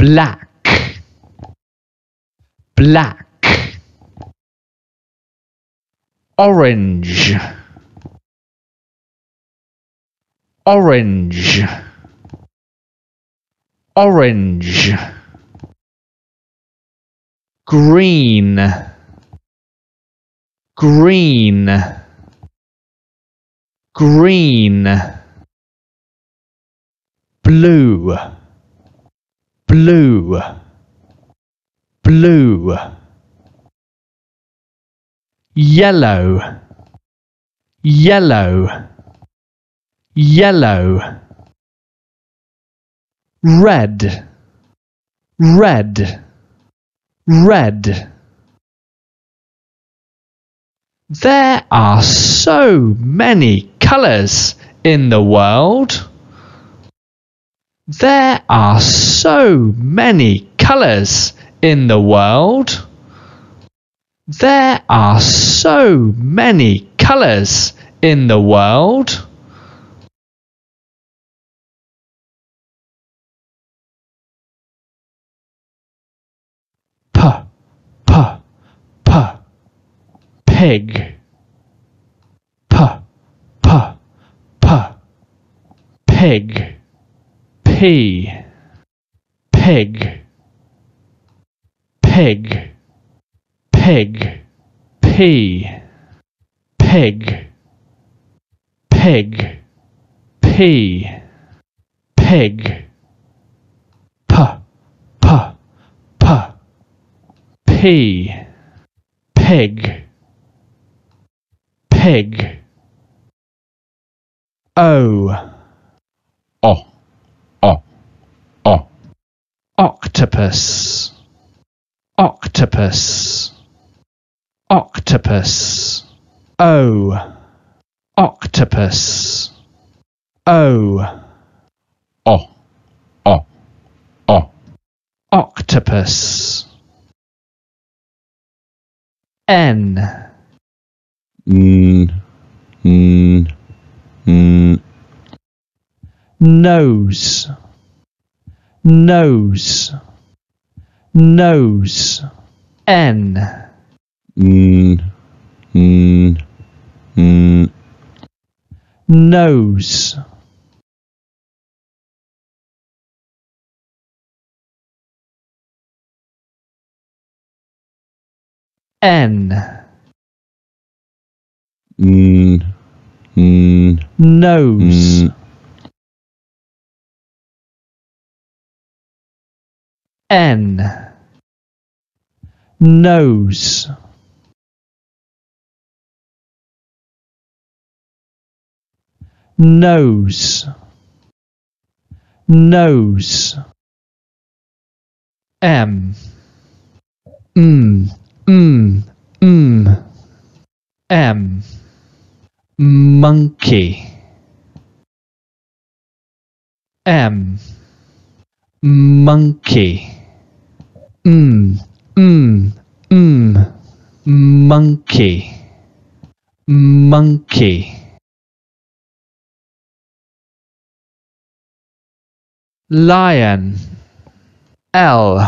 black. Black. Orange. Orange. Orange. Green. Green. Green. Blue blue. Blue. Yellow. Yellow. Yellow. Red. Red. Red. There are so many colours in the world. There are so many colours in the world. There are so many colours in the world. P, p, p, pig. P, p, p, pig. P, pig, pig, pig, P, pig, pig, P, pig, P, P, P, P, pig, pig, O, O, octopus, octopus, octopus, O, octopus, O, O, O, O, octopus, N, N, N, N, nose, nose, nose, N, N, N, N, nose, N, N, N, nose, N, N, nose, nose, nose, M, mm, mm, mm, M, monkey, M, monkey, mm, mm, mm, monkey, monkey. lion L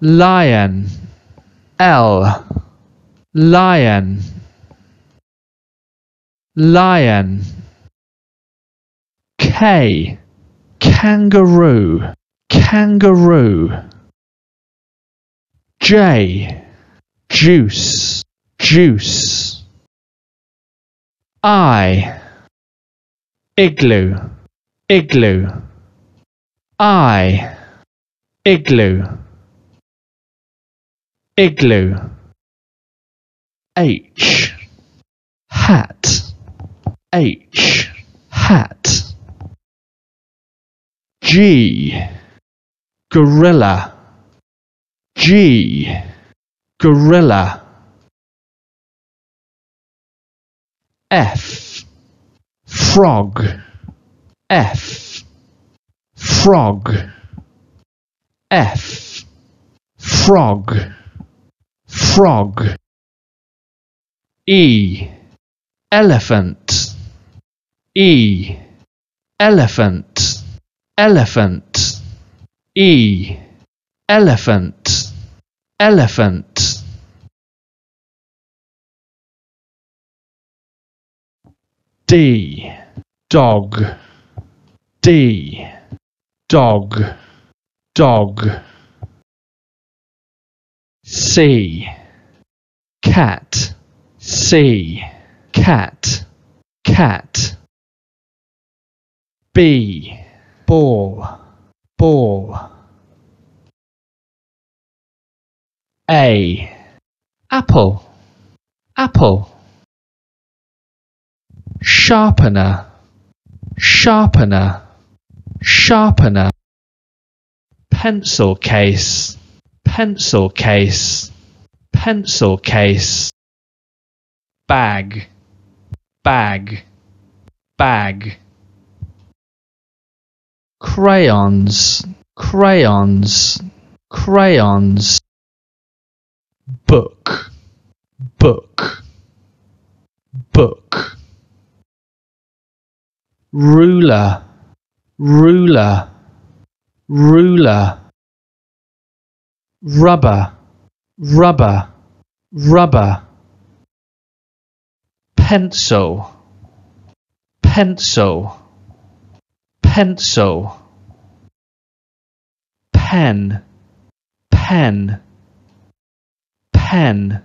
lion L lion lion K kangaroo kangaroo J. Juice. Juice. I. Igloo. Igloo. I. Igloo. Igloo. H. Hat. H. Hat. G. Gorilla G. Gorilla. F. Frog. F. Frog. F. Frog. Frog. E. Elephant. E. Elephant. Elephant. E. Elephant, elephant. D, dog, D, dog, dog. C, cat, C, cat, cat. B, ball, ball. A, apple, apple. Sharpener, sharpener, sharpener. Pencil case, pencil case, pencil case. Bag, bag, bag. Crayons, crayons, crayons. Book, book, book. Ruler, ruler, ruler. Rubber, rubber, rubber. Pencil, pencil, pencil. Pen, pen, pen.